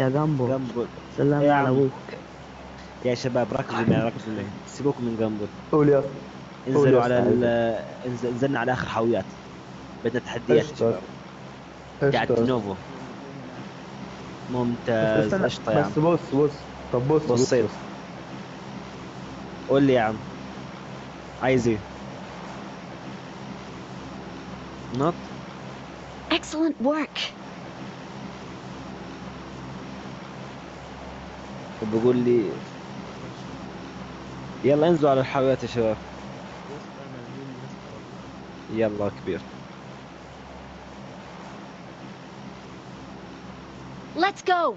يا جامبو جامبل سلام يا على عم. أبوك يا شباب ركزوا معي ركزوا معي سيبوكم من جامبل قول يا انزلوا على أستاذ. ال انزل- نزلنا على آخر حاويات بدنا تحديات يا قشطة. شباب قاعد. نوفو بس ممتاز قشطة يا عم بس بص بص طب بص بص. بص. قول لي يا عم عايز إيه؟ نط Excellent work. وبقول لي يلا انزلوا على الحاويات يا شباب يلا كبير Let's go.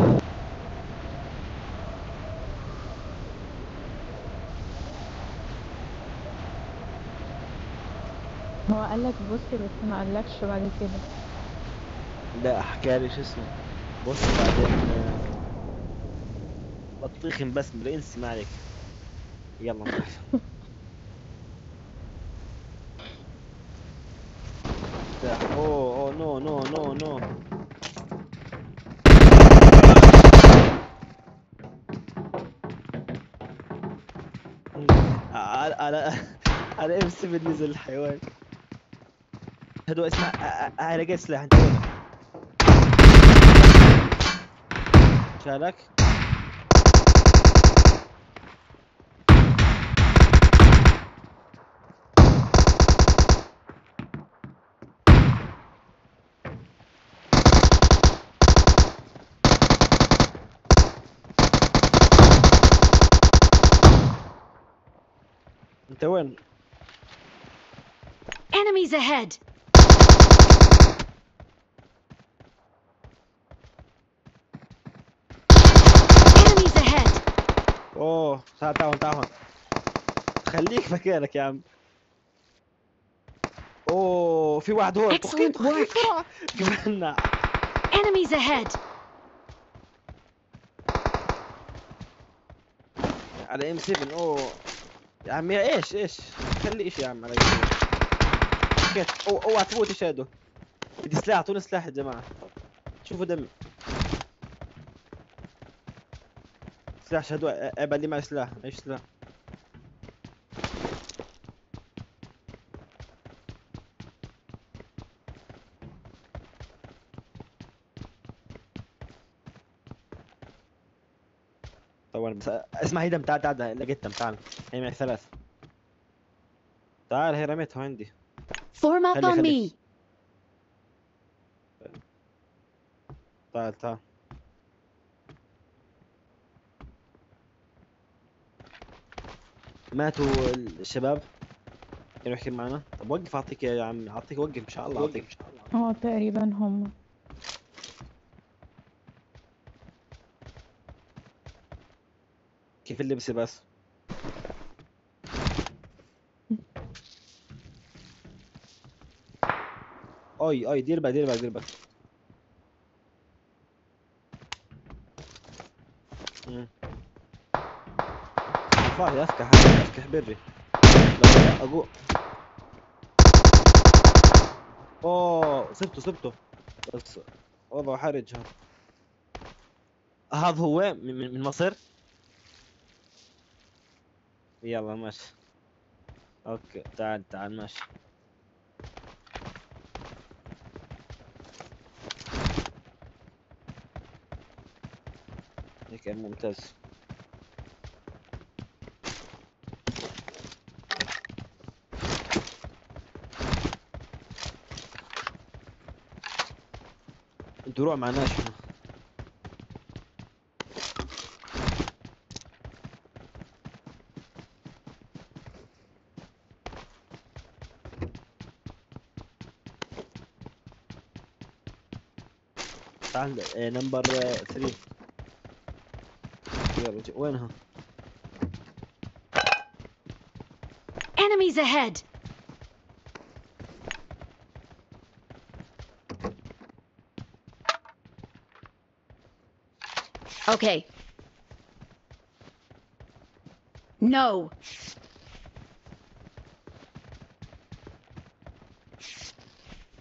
هو قالك بصي بس ما قالكش بعد كده. لا حكى لي شو اسمه. بص بعدين آه، بطيخ بس بالانس ما عليك يلا. نروح أوه أوه no no no no. على على على M 7 نزل الحيوان. هدوء اسمع أ- أ- أنا لقيت سلاح انت وينك؟ شالك؟ انت وين؟ Enemies ahead. Enemies ahead. أوه تعال تعال تعال خليك مكانك يا عم. أوه في واحد هون. Excellent work. بسرعة Enemies ahead. على M 7 أوه. يا عمي إيش إيش؟ خلي إيش يا عم على M 7 بقيت اوه أوعى تفوت شادو. بدي سلاح اعطوني سلاح يا جماعة. شوفوا دمي. سلاح شادو عيب اللي معي سلاح إيش سلاح بس اسمع هي دم تعال تعال لقيت دم تعال هي معي ثلاث تعال هي رميتها عندي خلي- on خلي. me. تعال تعال ماتوا الشباب. كانوا يحكي معنا. طب وقف أعطيك يا عم أعطيك وقف إن شاء الله أعطيك إن شاء الله. آه تقريبا هم. كيف اللبس بس؟ اي اي دير بالك دير بالك دير بالك فاضي افتح افتح بري. لا أقول أوه سبته سبته. بس وضعه حرج ها. هذا هو من من مصر يلا ماشي. أوكي تعال تعال ماشي. هيك ممتاز. دروع معناش هنا. تعال آه، نمبر 3 يلا جي- وينها؟ Enemies ahead. Okay.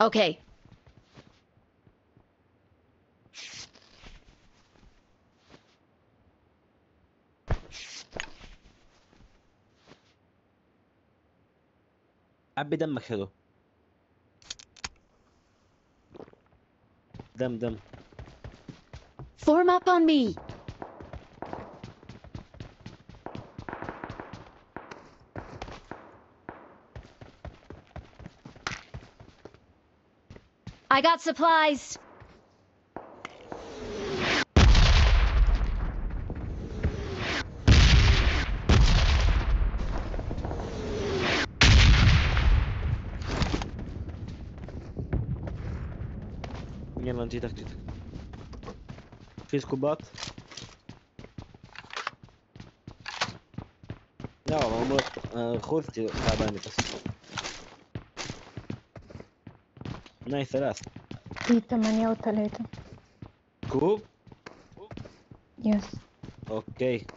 Okay. عبي دمك حلو دم دم Form up on me. I got supplies. يلا جيتك جيتك في سكوبات لا والله مرت آه، خوذتي تعبانة بس. ناي ثلاث. في تمانية وتلاتة كوب. يس. أوكي.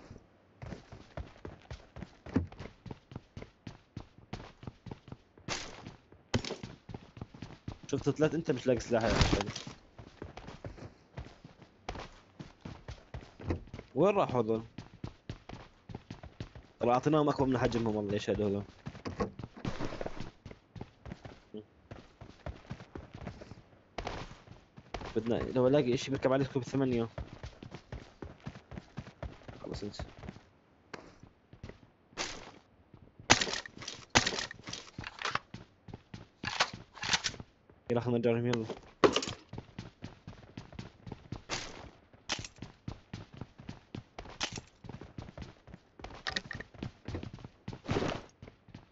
شفت ثلاث؟ أنت مش لاقي سلاح يا شباب وين راحوا هذول؟ والله أعطيناهم اكبر من حجمهم والله إيش هذول؟ بدنا لو ألاقي إشي بيركب عليه كوب ثمانية. خلص انت يلا خلنا نجرب يلا.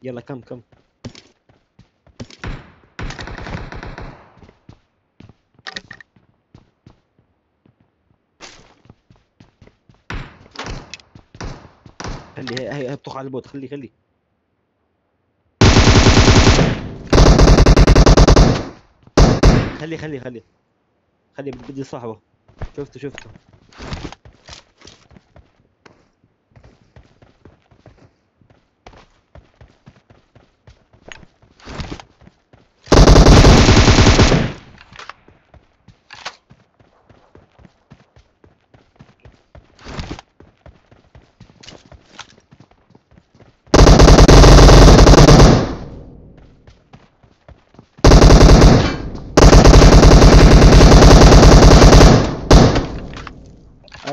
يلا كم كم؟ خلي هي بتقع على البوت. خلي خلي. خلي خلي خلي. خلي بدي صاحبه. شفته شفته.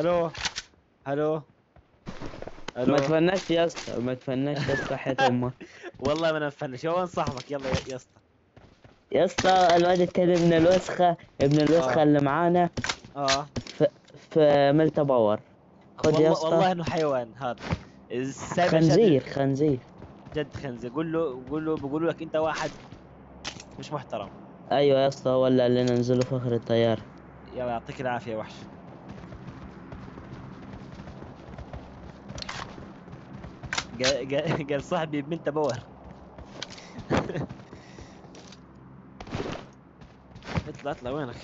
ألو ألو ما ألو تفنشت يا اسطى ما تفنشت يا اسطى حياة أمك والله ما نفنش وين صاحبك؟ يلا يا اسطى. يا اسطى الواد التاني ابن الوسخة ابن الوسخة آه. اللي معانا. آه. في ملتا باور. خد يا والله والله اسطى إنه حيوان هذا. خنزير شد- خنزير جد خنزير. قول له قول له بيقولوا لك أنت واحد مش محترم. أيوه يا اسطى هو اللي انزلوا فخر الطيار يلا يعطيك العافية وحش. قال صاحبي بنت باور اطلع اطلع وينك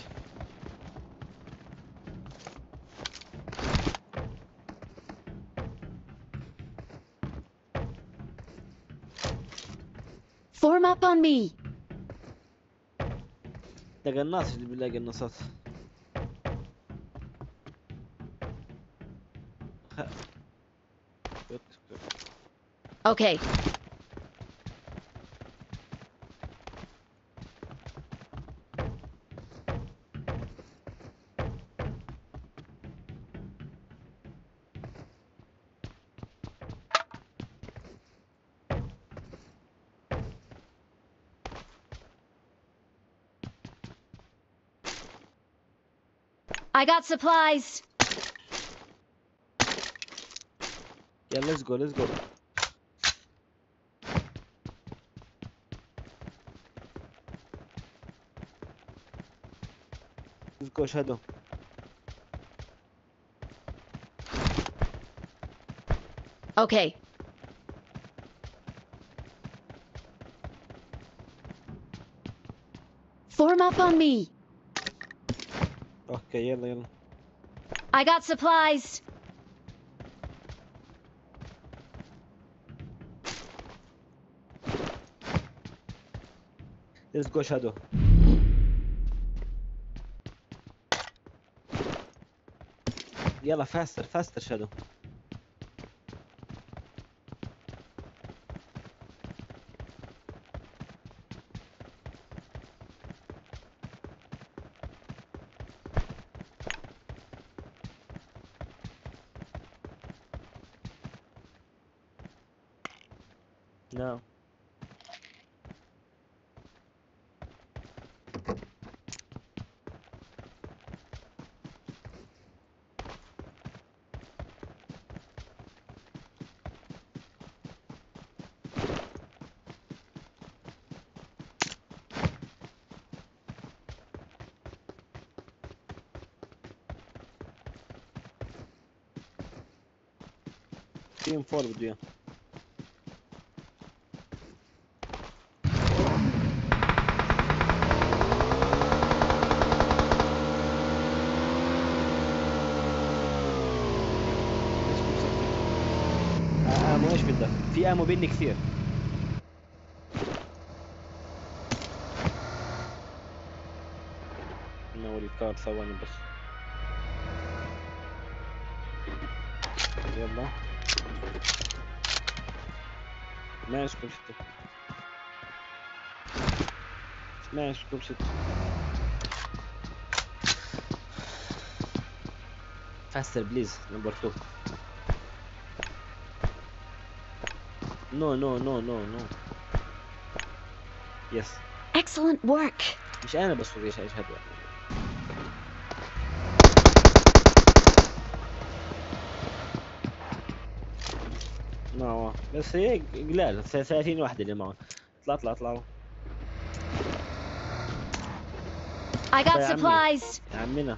Form up on me. ده قناص اللي بيلاقي قناصات. Okay. I got supplies. يلا ليتس جو ليتس جو ليتس جو شادو Okay. Form up on me. أوكي يلا يلا I got supplies. ليتس جو شادو يلا فاستر فاستر شادو. تيم فور بده اياه إيش بمسك امو إيش بدك؟ في آمو بيني كثير. نور الكار ثواني بس. يلا. ماشي كل شيء ماشي كل شيء faster please number two no no no no no yes Excellent work. مش انا بس هو ايش هذا معه بس هي قلال 30 واحدة اللي معه. اطلع اطلع اطلع. I got I'm supplies. عمنا.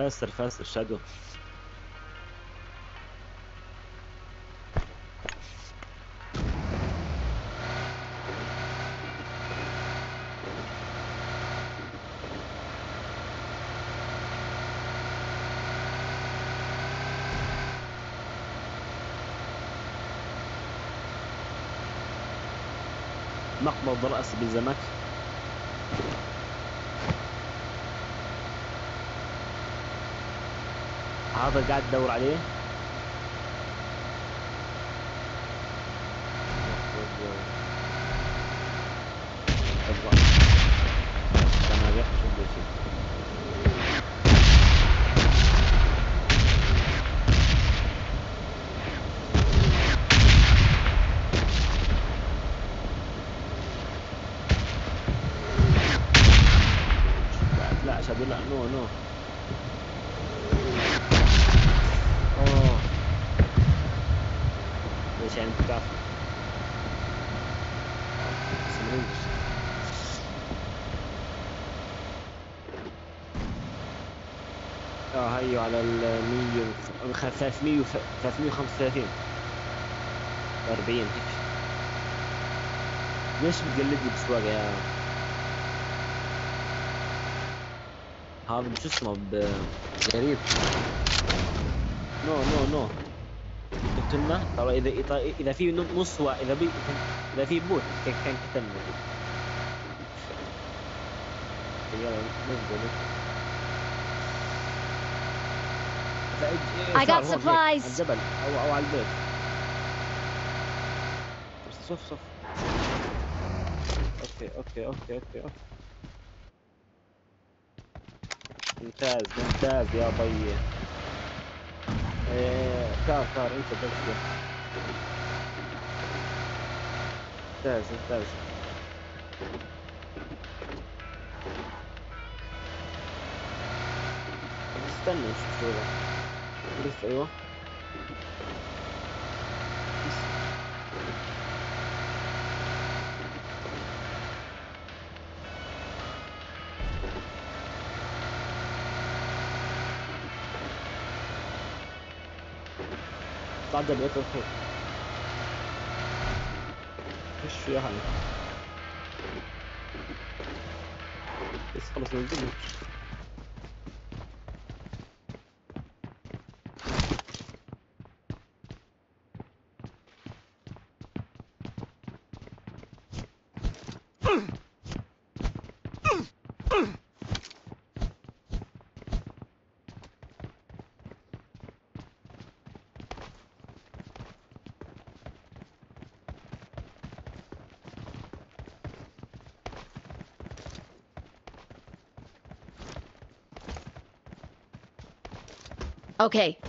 فاستر فاستر شادو. مقبض رأس بلزمك هذا قاعد تدور عليه تبغى. كان رايح شو بده يصير. لا لا شادو لا no no اوه ليش يعني بتعرف بس ما ننجز. آه هيو على ال 100 300 335 40 هيك. ليش بتقلدني بسواقة يا هذا شو اسمه؟ غريب. no no no. قلت لنا ترى اذا اذا في نص إذا بي إذا في bot كان قتلنا يلا let's go, let's go. فإج- I got supplies. الجبل أو أو على البيت. بس صف صف. okay okay okay okay okay. ممتاز ممتاز يا بي. إيه، car car أنت بس. ممتاز ممتاز. استنى نشوف شو ذا لسه أيوه صعد البيت الفوق إيش في يا حالي بس خلص ننزل Okay.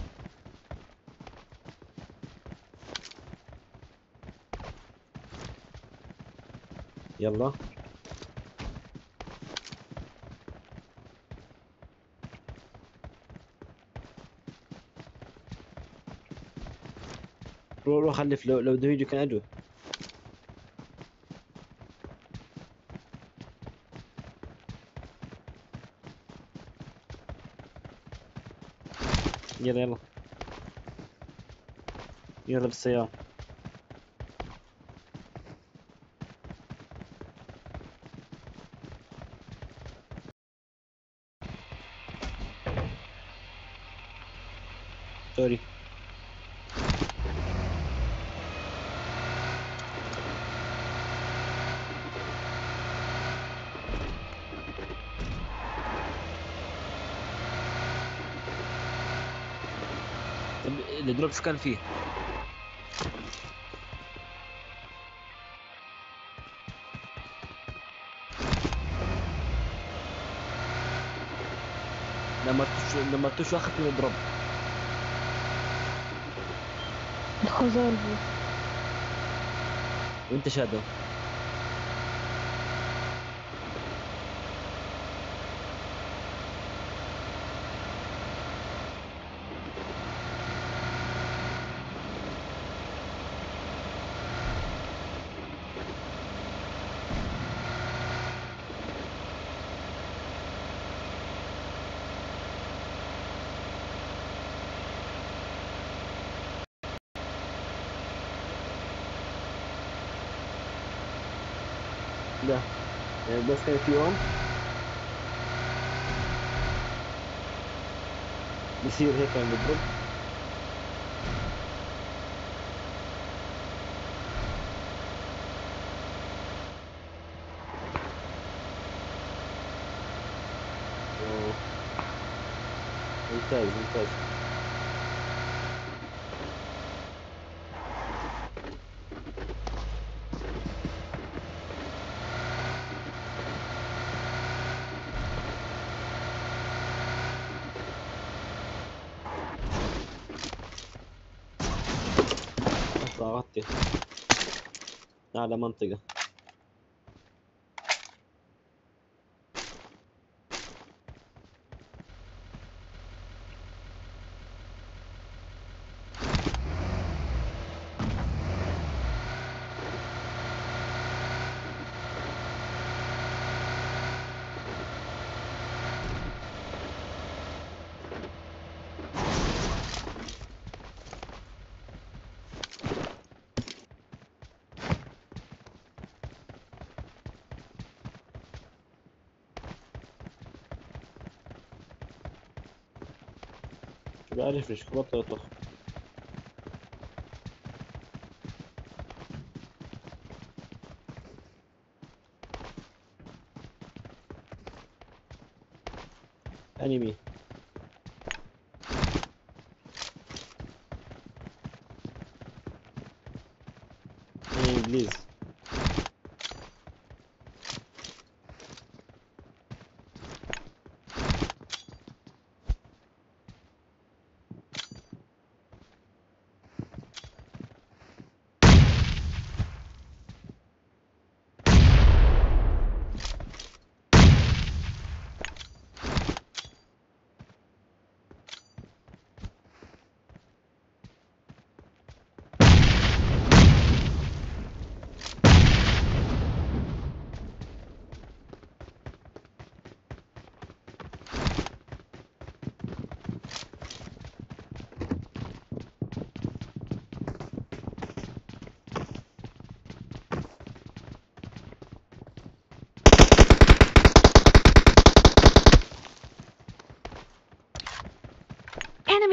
يلا روح روح خلف لو لو بده يجي كان أدو يلا يلا يلا بالسيارة سوري طب الدروب شو كان فيه؟ لما تش... لما تشو اخذت من الدروب الخزار بس وأنت شادو لا يعني بس كان في يوم بيصير هيك عم بضرب أوه. ممتاز ممتاز اطلع غطي اعلى منطقة شو ليش بطل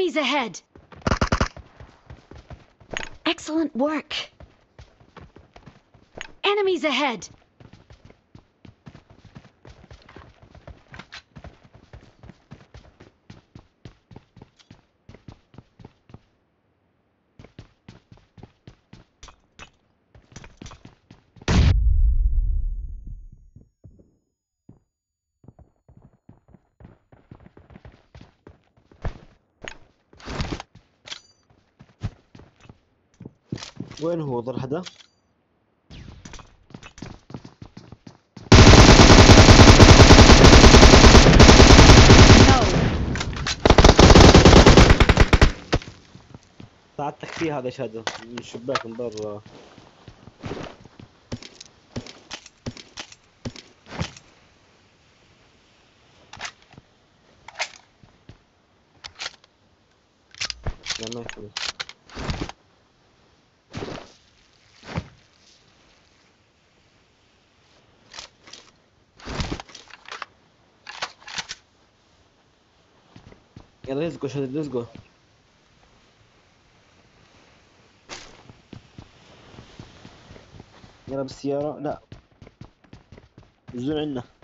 Enemies ahead! Excellent work! Enemies ahead! وين هو ضل حدا؟ ساعدتك فيه هذا شهادة من الشباك من برا لا ما يخلص يلا let's go شهادة let's go يلا بالسيارة لا. نزول عنا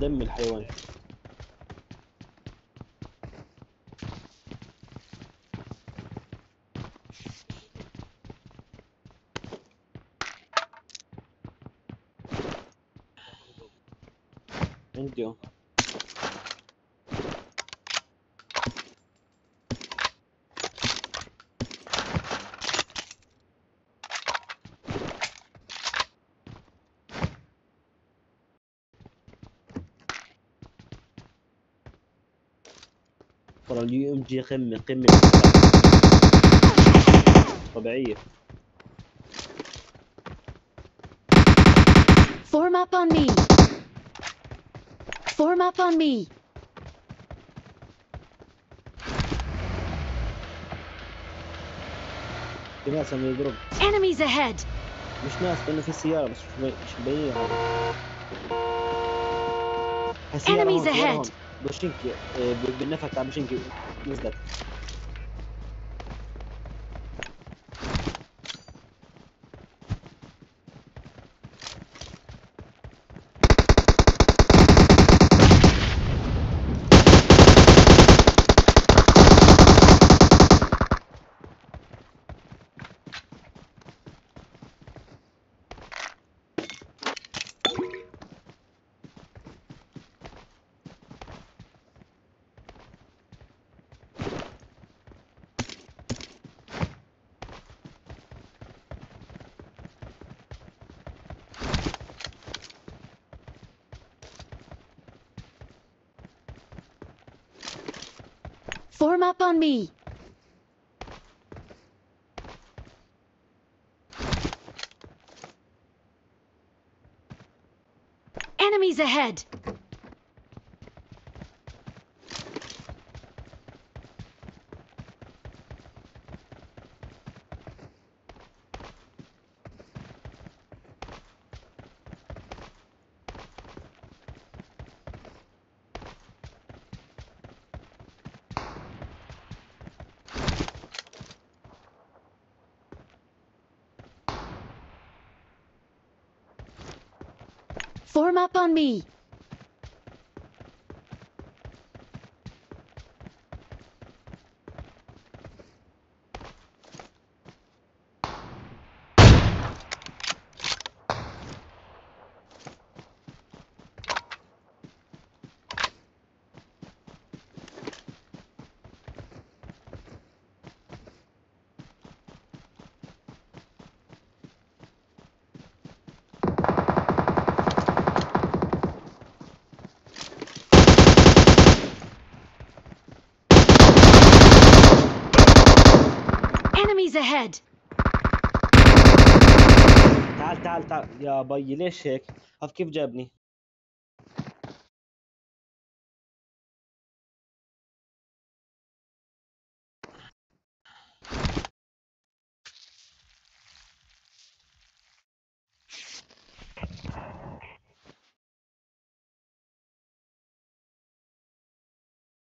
دم الحيوان. عندي ترى اليو إم جي قمة قمة طبيعية Form up on me! Form up on me! في ناس عم يضرب Enemies ahead! مش ناس لأنه في سيارة بس مش مبين- مش مبين هذا هالسيارة Enemies ahead. هون. بوشينكي آه، ب- بالنفق Enemies ahead! Up on me. Ahead. تعال تعال تعال يا بي ليش هيك؟ شوف كيف جابني